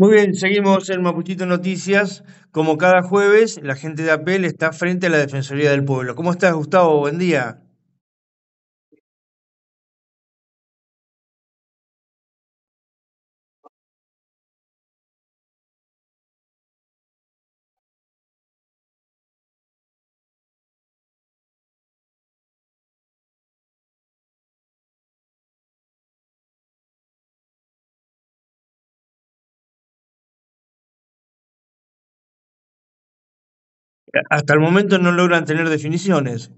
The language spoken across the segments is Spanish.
Muy bien, seguimos en Mapuchito Noticias. Como cada jueves, la gente de APEL está frente a la Defensoría del Pueblo. ¿Cómo estás, Gustavo? Buen día. Hasta el momento no logran tener definiciones.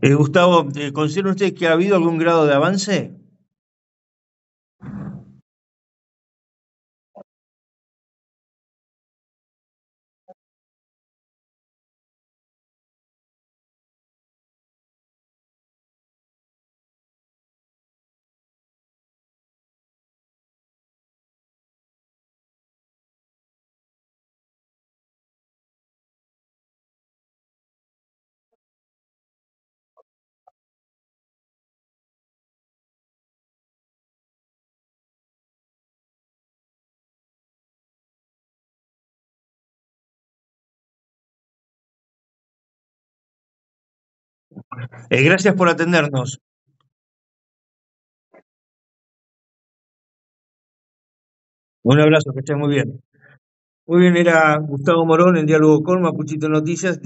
Eh, Gustavo, eh, ¿considera usted que ha habido algún grado de avance? Eh, gracias por atendernos. Un abrazo, que estés muy bien. Muy bien, era Gustavo Morón en Diálogo con Mapuchito Noticias.